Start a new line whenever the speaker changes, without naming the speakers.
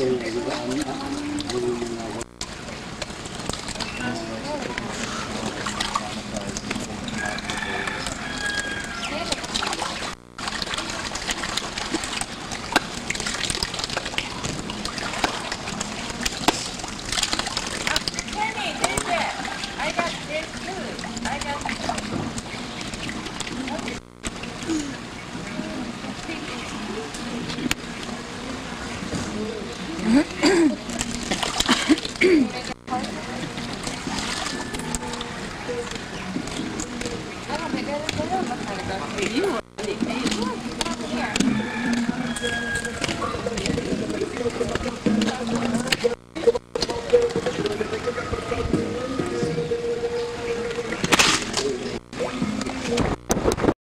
对。
Ayun. Ayun.